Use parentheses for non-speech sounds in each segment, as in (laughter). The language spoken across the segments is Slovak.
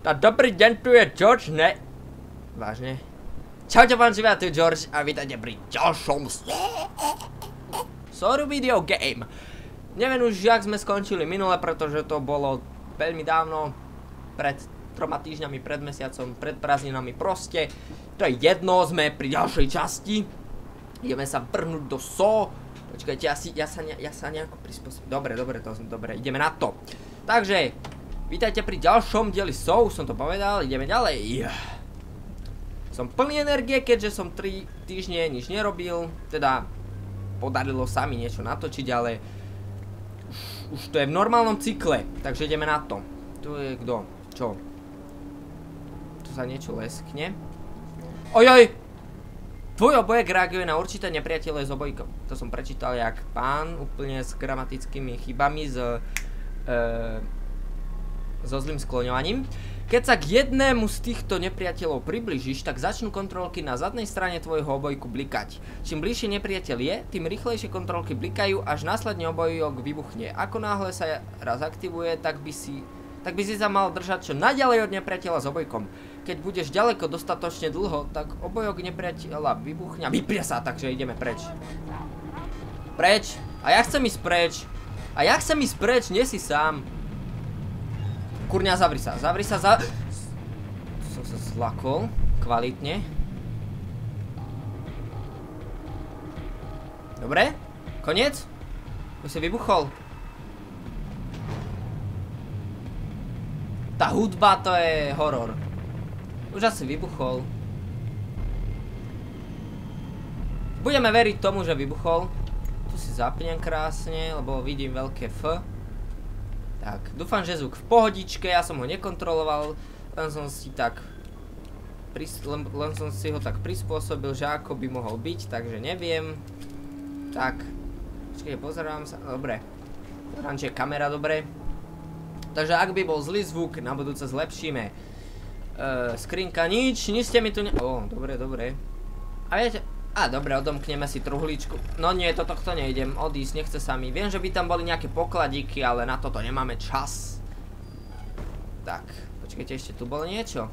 Tá dobrý deň, tu je George, ne... Vážne? Čaute pán živia, tu je George a vítajte pri ďalšom Sorry video game. Neviem už, jak sme skončili minule, pretože to bolo veľmi dávno, pred troma týždňami, pred mesiacom, pred prázdninami, proste. To je jedno, sme pri ďalšej časti. Ideme sa vrhnúť do SO. Počkajte, ja, si, ja, sa, ne, ja sa nejako prispôsobím. Dobre, dobre, to, dobre, ideme na to. Takže, Vítajte pri ďalšom dieli SOU, som to povedal, ideme ďalej. Som plný energie, keďže som 3 týždne nič nerobil, teda podarilo sa mi niečo natočiť, ale už, to je v normálnom cykle, takže ideme na to. Tu je kto? Čo? Tu sa niečo leskne. Ojoj! Tvoj obojek reaguje na určité nepriateľe s obojkom. To som prečítal jak pán, úplne s gramatickými chybami, z... E, so zlým skloňovaním. Keď sa k jednému z týchto nepriateľov približíš, tak začnú kontrolky na zadnej strane tvojho obojku blikať. Čím bližšie nepriateľ je, tým rýchlejšie kontrolky blikajú, až následne obojok vybuchne. Ako náhle sa raz aktivuje, tak by si, tak by si sa mal držať čo najďalej od nepriateľa s obojkom. Keď budeš ďaleko dostatočne dlho, tak obojok nepriateľa vybuchne a vypria sa, takže ideme preč. Preč. A ja chcem ísť preč. A ja chcem ísť preč, nie si sám. Kurňa, zavri sa, zavri sa, za... Som sa zlakol, kvalitne. Dobre, koniec? Už si vybuchol. Tá hudba to je horor. Už asi vybuchol. Budeme veriť tomu, že vybuchol. Tu si zapnem krásne, lebo vidím veľké F. Tak, dúfam, že zvuk v pohodičke, ja som ho nekontroloval, len som si tak len, len som si ho tak prispôsobil, že ako by mohol byť, takže neviem. Tak, počkej, pozerám sa, dobre. Pozerám, či je kamera dobre. Takže ak by bol zlý zvuk, na budúce zlepšíme. Uh, skrinka, nič, nič ste mi tu ne... Ó, dobre, dobre. A viete, a dobre, odomkneme si truhličku. No nie, to tohto nejdem odísť, nechce sa mi. Viem, že by tam boli nejaké pokladíky, ale na toto nemáme čas. Tak, počkajte, ešte tu bolo niečo.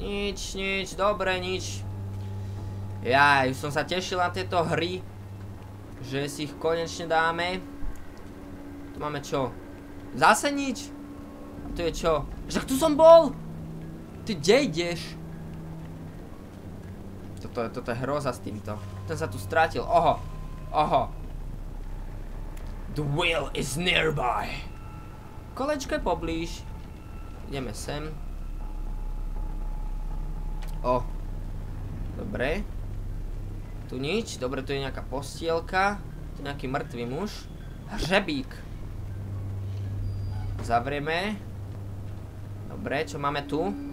Nič, nič, dobre, nič. Ja, už som sa tešil na tieto hry. Že si ich konečne dáme. Tu máme čo? Zase nič? A tu je čo? Však tu som bol! Ty kde ideš? Toto, toto je hroza s týmto. Ten sa tu strátil. Oho. Oho. The whale is nearby. Kolečko poblíž. Ideme sem. O. Dobre. Tu nič. Dobre, tu je nejaká postielka. Tu nejaký mŕtvý muž. Hřebík. Zavrieme. Dobre, čo máme tu?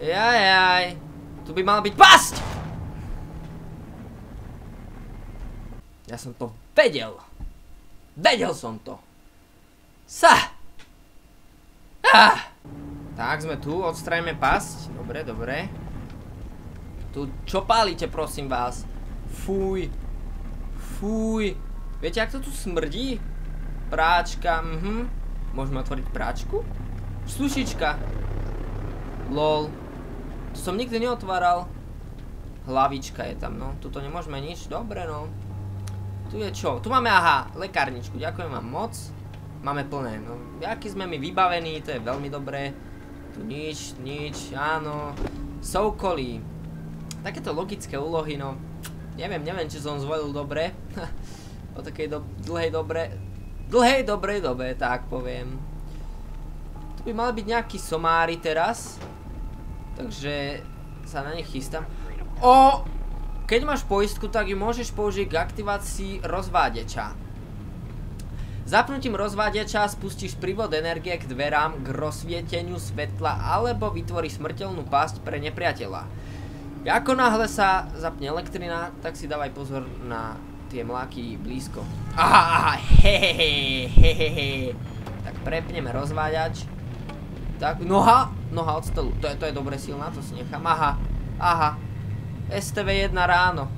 Jajaj. Tu by mala byť pasť! Ja som to vedel. Vedel som to. Sa! Ah! Tak, sme tu, odstrajme pasť. Dobre, dobre. Tu, čo pálite, prosím vás? Fúj. Fúj. Viete, ak to tu smrdí? Práčka, mhm. Môžeme otvoriť práčku? Slušička. Lol. To som nikdy neotváral. Hlavička je tam, no. Tuto nemôžeme nič. Dobre, no. Tu je čo? Tu máme, aha, lekárničku. Ďakujem vám moc. Máme plné, no. Jaký sme my vybavení, to je veľmi dobré. Tu nič, nič, áno. Soukolí. Takéto logické úlohy, no. Neviem, neviem, či som zvolil dobre. (laughs) o takej dlhej dobre... Dlhej dobrej dobe, tak poviem. Tu by mali byť nejakí somári teraz. Takže sa na ne chystám. O! Keď máš poistku, tak ju môžeš použiť k aktivácii rozvádeča. Zapnutím rozvádeča spustíš prívod energie k dverám, k rozsvieteniu svetla alebo vytvorí smrteľnú pásť pre nepriateľa. Ako náhle sa zapne elektrina, tak si dávaj pozor na tie mláky blízko. Aha, hehehe, hehehe. Tak prepneme rozváďač. Tak, noha, noha od stolu. To je, to je dobre silná, to si nechám. Aha, aha. STV 1 ráno.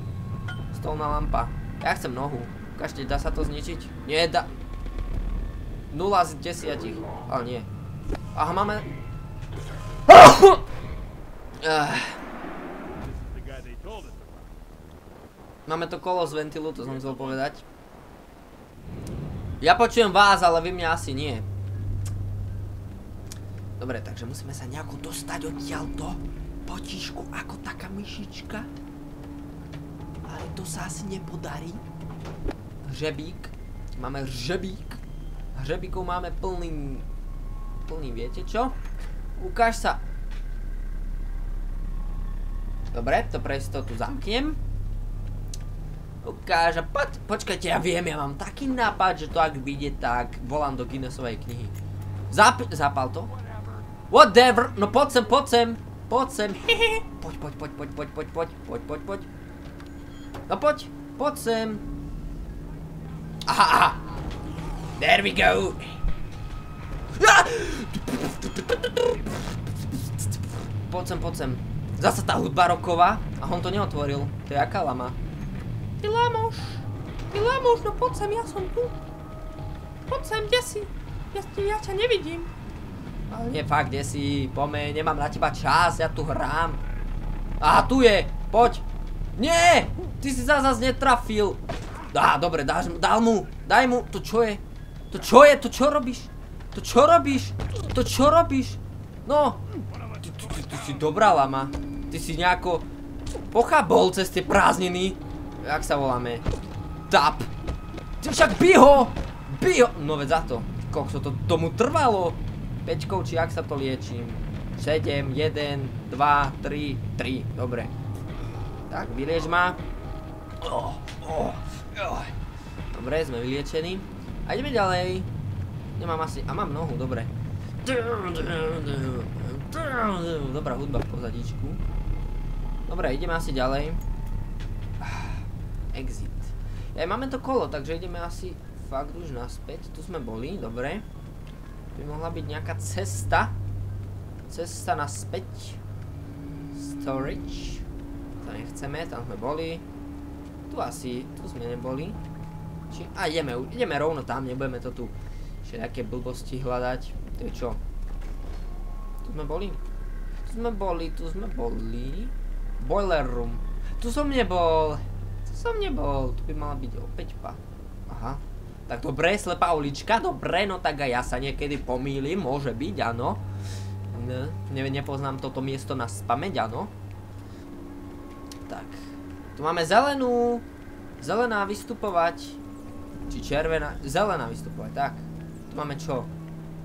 Stolná lampa. Ja chcem nohu. Ukážte, dá sa to zničiť? Nie, dá. 0 z 10. Ale nie. Aha, máme... Ah. Máme to kolo z ventilu, to som chcel povedať. Ja počujem vás, ale vy mňa asi nie. Dobre, takže musíme sa nejako dostať odtiaľto. Potišku, ako taká myšička. Ale to sa asi nepodarí. Hřebík. Máme hřebík. Hřebíkov máme plný... Plný, viete čo? Ukáž sa. Dobre, to pre tu zamknem ukáža, poď, počkajte, ja viem, ja mám taký nápad, že to ak vyjde, tak volám do Guinnessovej knihy. Zap, zapal to? Whatever, no poď sem, poď sem, poď sem, poď, poď, poď, poď, poď, poď, poď, poď, poď, poď. No poď, poď sem. Aha, aha. There we go. Poď sem, poď sem. Zasa tá hudba roková a on to neotvoril. To je aká lama. Ty Lamoš, ty Lamoš, no poď sem, ja som tu. Poď sem, kde si? Ja, ja ťa nevidím. Nie fakt, kde si? Pomeň, nemám na teba čas, ja tu hrám. Aha, tu je, poď. Nie, ty si zase netrafil. Á, dobre, dáš, dal mu, daj mu, to čo je? To čo je, to čo robíš? To čo robíš? To čo robíš? No, ty, ty, ty, ty si dobrá lama. Ty si nejako pochabol cez tie prázdniny jak sa voláme? Tap! Ty však by ho! By ho! No veď za to. Kokso, to tomu trvalo. Peťkou, či jak sa to liečím. 7, 1, 2, 3, 3. Dobre. Tak, vylieč ma. Dobre, sme vyliečení. A ideme ďalej. Nemám asi... A mám nohu, dobre. Dobrá hudba v pozadíčku. Dobre, ideme asi ďalej exit. Ja, máme to kolo, takže ideme asi fakt už naspäť. Tu sme boli, dobre. By mohla byť nejaká cesta. Cesta naspäť. Storage. To nechceme, tam sme boli. Tu asi, tu sme neboli. Či, a ideme, ideme rovno tam, nebudeme to tu všetké blbosti hľadať. To je čo? Tu sme boli? Tu sme boli, tu sme boli. Boiler room. Tu som nebol som nebol, tu by mala byť opäť pa. Aha. Tak dobre, slepá ulička, dobre, no tak aj ja sa niekedy pomýlim, môže byť, áno. Ne, nepoznám toto miesto na spameť, áno. Tak. Tu máme zelenú. Zelená vystupovať. Či červená. Zelená vystupovať, tak. Tu máme čo?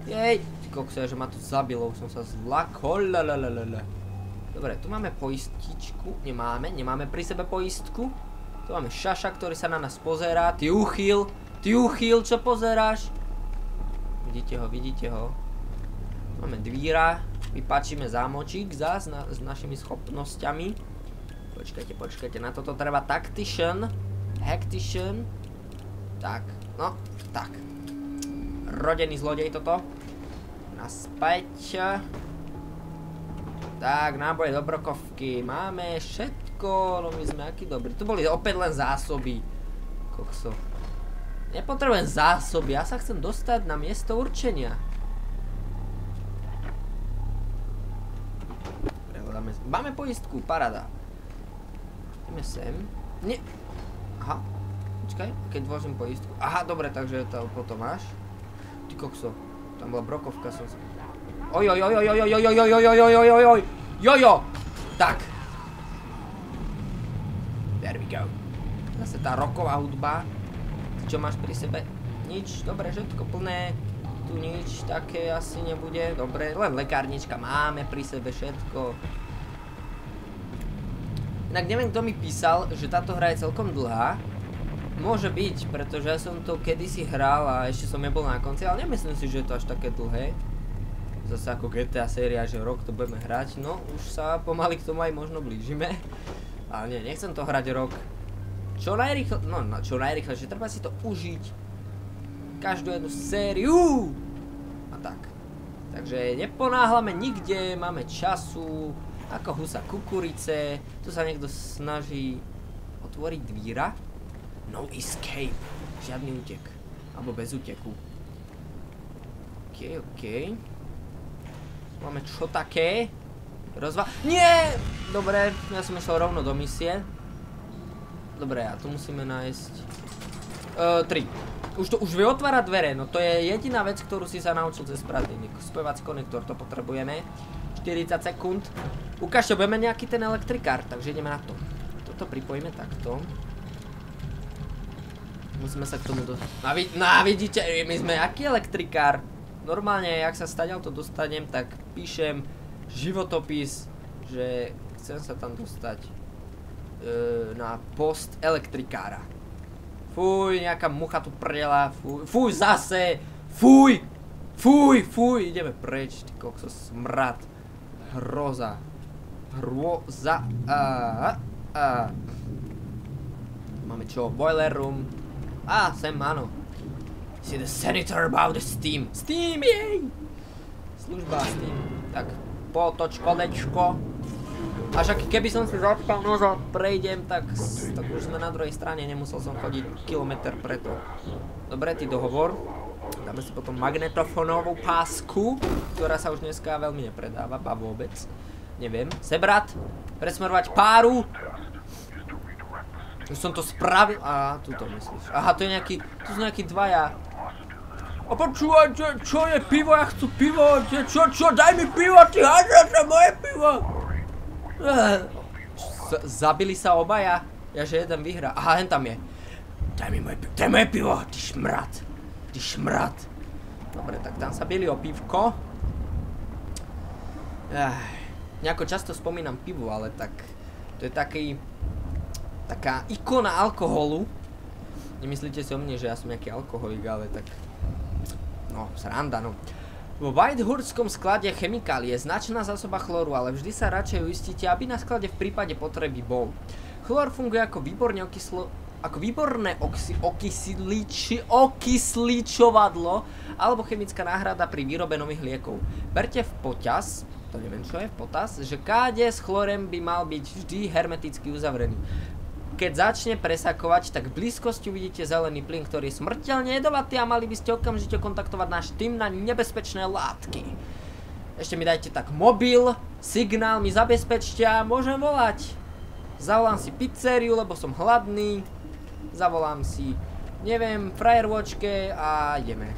Jej, ty kokso, že ma tu zabilo, som sa zlakol, lalalala. Dobre, tu máme poističku. Nemáme, nemáme pri sebe poistku. Tu máme Šaša, ktorý sa na nás pozerá. Ty uchyl, ty uchyl, čo pozeráš? Vidíte ho, vidíte ho. Máme dvíra, vypačíme zámočík zás na, s našimi schopnosťami. Počkajte, počkajte, na toto treba tactician. Hactician. Tak, no, tak. Rodený zlodej toto. Naspäť. Tak, náboje do brokovky. Máme všetko, no my sme aký dobrí. Tu boli opäť len zásoby. Kokso. Nepotrebujem zásoby, ja sa chcem dostať na miesto určenia. Prehľadáme. Máme poistku, parada. Ideme sem. Nie. Aha. Počkaj, keď vložím poistku. Aha, dobre, takže to potom máš. Ty kokso. Tam bola brokovka, som sa... Oj, oj, oj, oj, oj, oj, oj, oj, oj, oj, oj, oj, oj, jojo, tak. There we go. Zase tá roková hudba. Čo máš pri sebe? Nič, dobre, všetko plné. Tu nič také asi nebude. Dobre, len lekárnička máme pri sebe všetko. Inak neviem, kto mi písal, že táto hra je celkom dlhá. Môže byť, pretože ja som to kedysi hral a ešte som nebol na konci, ale nemyslím si, že je to až také dlhé zase ako GTA séria, že rok to budeme hrať, no už sa pomaly k tomu aj možno blížime. Ale nie, nechcem to hrať rok. Čo najrýchle, no, no čo najrýchlejšie, treba si to užiť. Každú jednu sériu. A tak. Takže neponáhlame nikde, máme času, ako husa kukurice. Tu sa niekto snaží otvoriť dvíra. No escape. Žiadny útek. Alebo bez úteku. OK, OK. Máme čo také? Rozva... Nie! Dobre, ja som išiel rovno do misie. Dobre, a tu musíme nájsť... Uh, tri. Už to už vie otvárať dvere, no to je jediná vec, ktorú si sa naučil cez prázdniny. Spojovací konektor, to potrebujeme. 40 sekúnd. Ukážte, budeme nejaký ten elektrikár, takže ideme na to. Toto pripojíme takto. Musíme sa k tomu do... No, vid no vidíte, my sme aký elektrikár? Normálne, ak sa stadiaľ to dostanem, tak píšem životopis, že chcem sa tam dostať na post elektrikára. Fuj, nejaká mucha tu prela, fuj, fuj zase, fuj, fuj, fuj, ideme preč, ty kokso, smrad, hroza, hroza, a, a. Máme čo, boiler room, a, sem, áno. Si the senator about the Steam. Steam, jej! Služba Steam. Tak, potoč kolečko. Až ak keby som si začkal nož a prejdem, tak, tak už sme na druhej strane, nemusel som chodiť kilometr preto. Dobre, ty dohovor. Dáme si potom magnetofónovú pásku, ktorá sa už dneska veľmi nepredáva, ba vôbec. Neviem. Sebrat, presmerovať páru, už som to spravil. Á, tu to myslíš. Aha, to je nejaký, tu sú nejakí dvaja. A počúvaj, čo, čo je pivo, ja chcú pivo, čo, čo, daj mi pivo, ty hádža sa moje pivo. Zabili sa obaja, ja že jeden vyhrá. Aha, hen tam je. Daj mi moje je moje pivo, ty šmrad. Ty šmrad. Dobre, tak tam sa bili o pivko. Ech, nejako často spomínam pivo, ale tak to je taký taká ikona alkoholu. Nemyslíte si o mne, že ja som nejaký alkoholik, ale tak... No, sranda, no. Vo Whitehurskom sklade chemikálie je značná zásoba chloru, ale vždy sa radšej uistíte, aby na sklade v prípade potreby bol. Chlor funguje ako výborne okyslo... ako výborné oxy, okysliči, okysličovadlo alebo chemická náhrada pri výrobe nových liekov. Berte v poťaz, to neviem čo je v potaz, že káde s chlorem by mal byť vždy hermeticky uzavrený. Keď začne presakovať, tak v blízkosti uvidíte zelený plyn, ktorý je smrteľne jedovatý a mali by ste okamžite kontaktovať náš tým na nebezpečné látky. Ešte mi dajte tak mobil, signál mi zabezpečte a môžem volať. Zavolám si pizzeriu, lebo som hladný. Zavolám si, neviem, frajervočke a ideme.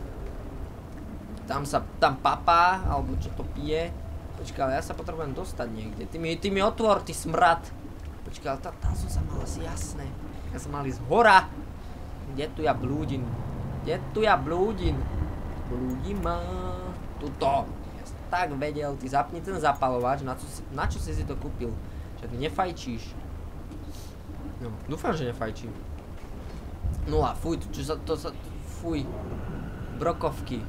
Tam sa, tam papa, alebo čo to pije. Počkaj, ale ja sa potrebujem dostať niekde. Ty mi, ty mi otvor, ty smrad. Počkaj, ale tam, som sa mal asi jasné. Ja som mal ísť hora. Kde tu ja blúdim? Kde tu ja blúdim? Blúdim ma. Tuto. Ja som tak vedel, ty zapni ten zapalovač, na čo si, si to kúpil? Že nefajčíš. No, dúfam, že nefajčím. Nula, fuj, čo sa, to sa, fuj. Brokovky.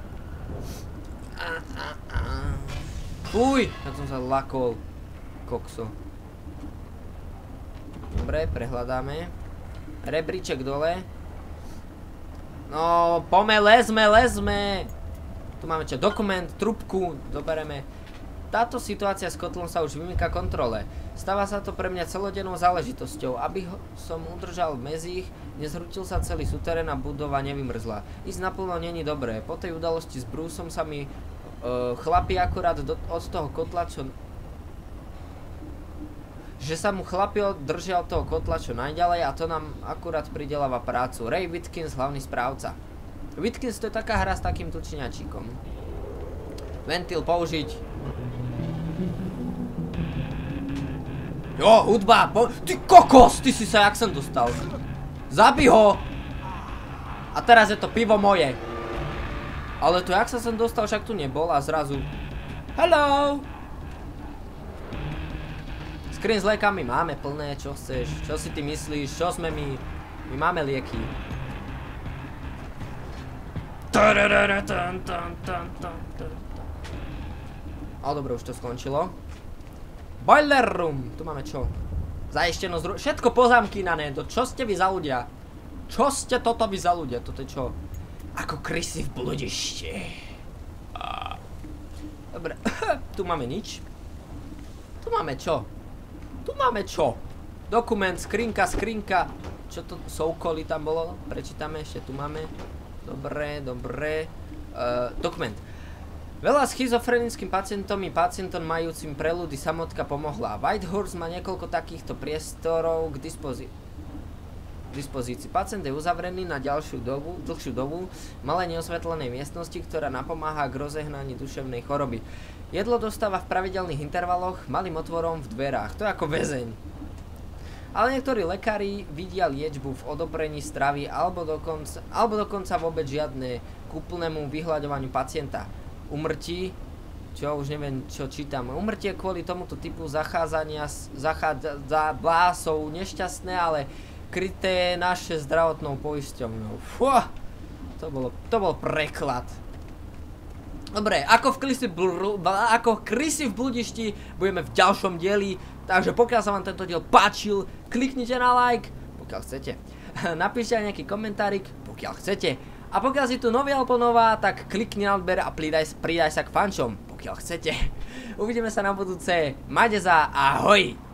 A, a, a. Fuj, ja som sa lakol. Kokso. Dobre, prehľadáme. Rebríček dole. No, pome, lezme, lezme. Tu máme čo, dokument, trubku, dobereme. Táto situácia s kotlom sa už vymýka kontrole. Stáva sa to pre mňa celodennou záležitosťou. Aby som udržal v mezích, nezhrutil sa celý suterén a budova nevymrzla. Ísť naplno není dobré. Po tej udalosti s Bruceom sa mi uh, chlapi akurát do, od toho kotla, čo že sa mu chlapio držia od toho kotla čo najďalej a to nám akurát prideláva prácu. Ray Witkins, hlavný správca. Witkins to je taká hra s takým tučňačíkom. Ventil použiť. Jo, hudba, po... Ty kokos, ty si sa, jak som dostal. Zabi ho. A teraz je to pivo moje. Ale to jak sa som dostal, však tu nebol a zrazu... Hello! Skrin s lekami máme plné, čo chceš, čo si ty myslíš, čo sme my, my máme lieky. Ale dobre, už to skončilo. Boiler room, tu máme čo? Zajištenosť, všetko pozamkýnané, to čo ste vy za ľudia? Čo ste toto vy za ľudia? Toto je čo? Ako krysy v bludište. Dobre, (laughs) tu máme nič. Tu máme čo? Tu máme čo? Dokument, skrinka, skrinka. Čo to, soukoly tam bolo? Prečítame, ešte tu máme. Dobre, dobre. Uh, dokument. Veľa schizofrenickým pacientom i pacientom majúcim preludy samotka pomohla. Whitehorse má niekoľko takýchto priestorov k dispozícii dispozícii. Pacient je uzavrený na ďalšiu dobu, dlhšiu dobu v malej neosvetlenej miestnosti, ktorá napomáha k rozehnaniu duševnej choroby. Jedlo dostáva v pravidelných intervaloch malým otvorom v dverách. To je ako väzeň. Ale niektorí lekári vidia liečbu v odoprení stravy alebo dokonca, alebo dokonca vôbec žiadne k úplnému vyhľadovaniu pacienta. Umrtí, čo už neviem čo čítam, umrtie kvôli tomuto typu zachádzania, zachádza, sú nešťastné, ale kryté naše zdravotnou poisťovňou. Fú, to, bolo, to bol preklad. Dobre, ako v, Krisi, ako v Krisi v bludišti budeme v ďalšom dieli, takže pokiaľ sa vám tento diel páčil, kliknite na like, pokiaľ chcete. (laughs) Napíšte aj nejaký komentárik, pokiaľ chcete. A pokiaľ si tu nový alebo nová, tak klikni na odber a pridaj, pridaj sa k fančom, pokiaľ chcete. (laughs) Uvidíme sa na budúce. Majte za, ahoj!